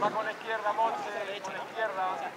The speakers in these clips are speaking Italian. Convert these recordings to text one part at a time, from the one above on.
va con la izquierda, Monte, con la izquierda.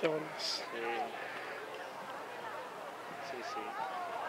regiones. Sí, sí. sí.